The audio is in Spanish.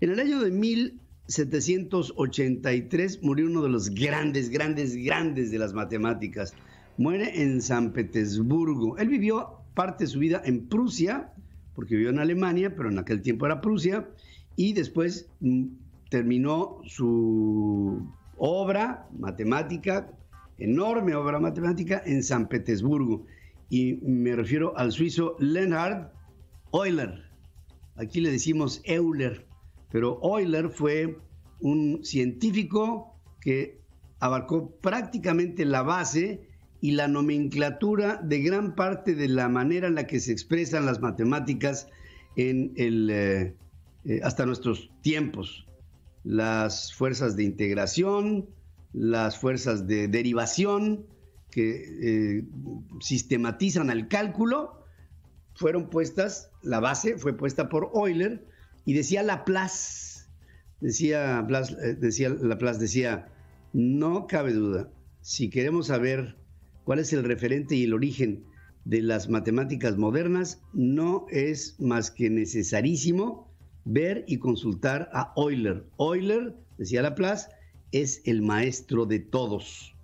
En el año de 1783 murió uno de los grandes, grandes, grandes de las matemáticas. Muere en San Petersburgo. Él vivió parte de su vida en Prusia, porque vivió en Alemania, pero en aquel tiempo era Prusia, y después mm, terminó su obra matemática, enorme obra matemática, en San Petersburgo. Y me refiero al suizo Leonhard Euler. Aquí le decimos Euler, pero Euler fue un científico que abarcó prácticamente la base y la nomenclatura de gran parte de la manera en la que se expresan las matemáticas en eh, eh, hasta nuestros tiempos. Las fuerzas de integración, las fuerzas de derivación que eh, sistematizan el cálculo, fueron puestas, la base fue puesta por Euler y decía Laplace, decía, decía Laplace, decía, no cabe duda, si queremos saber cuál es el referente y el origen de las matemáticas modernas, no es más que necesarísimo ver y consultar a Euler. Euler, decía Laplace, es el maestro de todos.